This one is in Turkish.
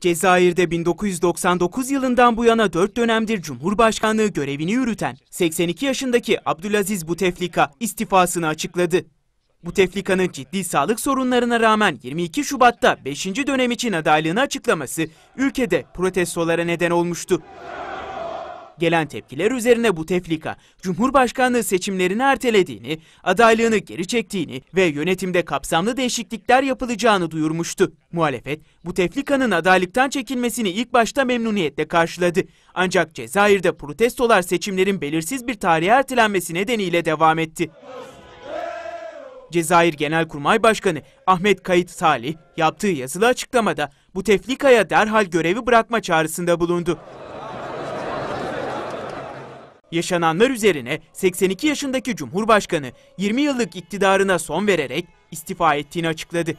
Cezayir'de 1999 yılından bu yana 4 dönemdir Cumhurbaşkanlığı görevini yürüten 82 yaşındaki Abdülaziz Buteflika istifasını açıkladı. Buteflika'nın ciddi sağlık sorunlarına rağmen 22 Şubat'ta 5. dönem için adaylığını açıklaması ülkede protestolara neden olmuştu. Gelen tepkiler üzerine Buteflika, Cumhurbaşkanlığı seçimlerini ertelediğini, adaylığını geri çektiğini ve yönetimde kapsamlı değişiklikler yapılacağını duyurmuştu. Muhalefet, Buteflika'nın adaylıktan çekilmesini ilk başta memnuniyetle karşıladı. Ancak Cezayir'de protestolar seçimlerin belirsiz bir tarihe ertelenmesi nedeniyle devam etti. Cezayir Genelkurmay Başkanı Ahmet Kayıt Salih yaptığı yazılı açıklamada Buteflika'ya derhal görevi bırakma çağrısında bulundu. Yaşananlar üzerine 82 yaşındaki Cumhurbaşkanı 20 yıllık iktidarına son vererek istifa ettiğini açıkladı.